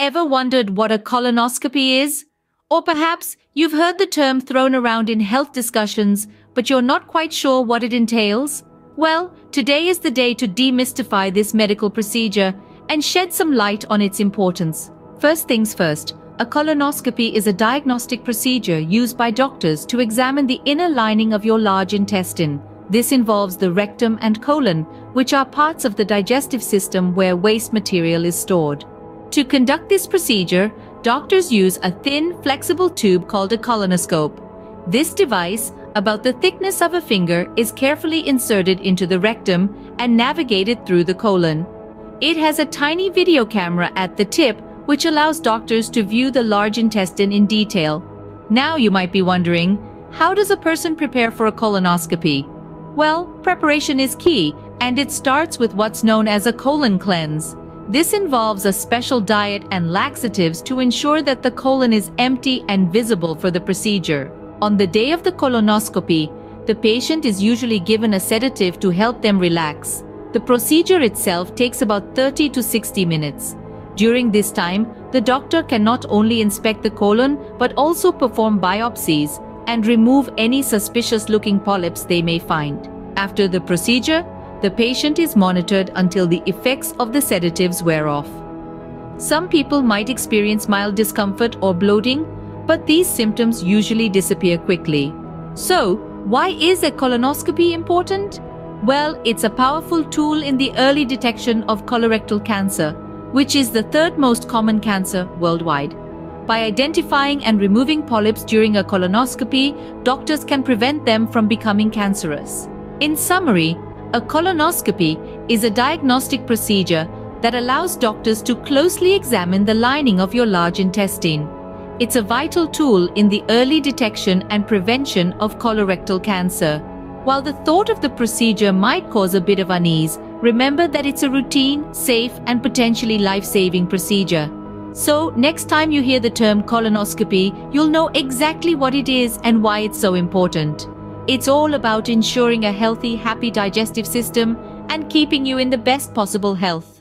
Ever wondered what a colonoscopy is? Or perhaps you've heard the term thrown around in health discussions, but you're not quite sure what it entails? Well, today is the day to demystify this medical procedure and shed some light on its importance. First things first, a colonoscopy is a diagnostic procedure used by doctors to examine the inner lining of your large intestine. This involves the rectum and colon, which are parts of the digestive system where waste material is stored. To conduct this procedure, doctors use a thin, flexible tube called a colonoscope. This device, about the thickness of a finger, is carefully inserted into the rectum and navigated through the colon. It has a tiny video camera at the tip which allows doctors to view the large intestine in detail. Now you might be wondering, how does a person prepare for a colonoscopy? Well, preparation is key, and it starts with what's known as a colon cleanse. This involves a special diet and laxatives to ensure that the colon is empty and visible for the procedure. On the day of the colonoscopy, the patient is usually given a sedative to help them relax. The procedure itself takes about 30 to 60 minutes. During this time, the doctor can not only inspect the colon but also perform biopsies and remove any suspicious-looking polyps they may find. After the procedure, the patient is monitored until the effects of the sedatives wear off. Some people might experience mild discomfort or bloating, but these symptoms usually disappear quickly. So, why is a colonoscopy important? Well, it's a powerful tool in the early detection of colorectal cancer, which is the third most common cancer worldwide. By identifying and removing polyps during a colonoscopy, doctors can prevent them from becoming cancerous. In summary, a colonoscopy is a diagnostic procedure that allows doctors to closely examine the lining of your large intestine. It's a vital tool in the early detection and prevention of colorectal cancer. While the thought of the procedure might cause a bit of unease, remember that it's a routine, safe, and potentially life-saving procedure. So, next time you hear the term colonoscopy, you'll know exactly what it is and why it's so important. It's all about ensuring a healthy, happy digestive system and keeping you in the best possible health.